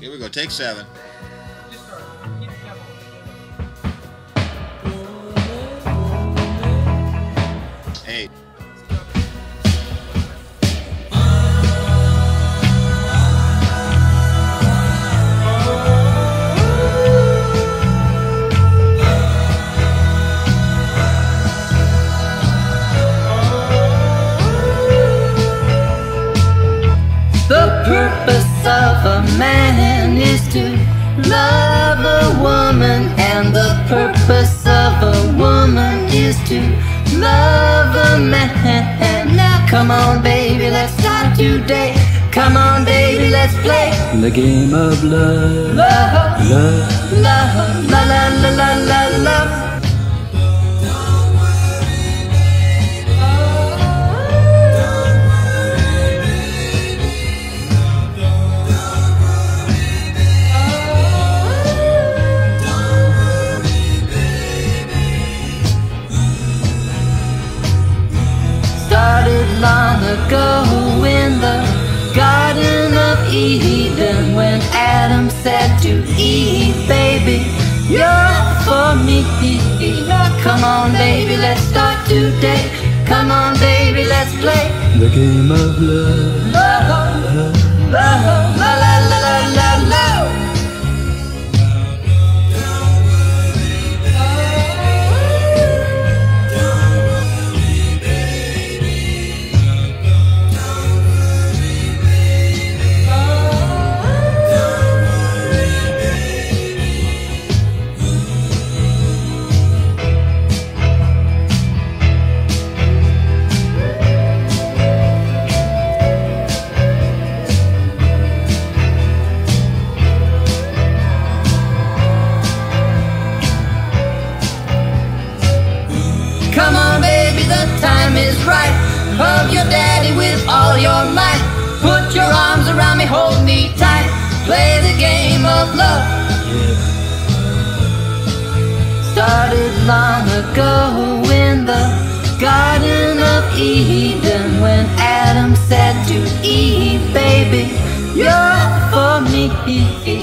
Here we go. Take seven. Eight. Purpose of a man is to love a woman, and the purpose of a woman is to love a man. And now, come on, baby, let's start today. Come on, baby, let's play The game of love, love, love. love, la la la la la said to Eve, baby, you're for me. Come on, baby, let's start today. Come on, baby, let's play. The game of Love, love, is right. Hug your daddy with all your might. Put your arms around me, hold me tight. Play the game of love. Started long ago in the Garden of Eden when Adam said to Eve, baby, you're for me.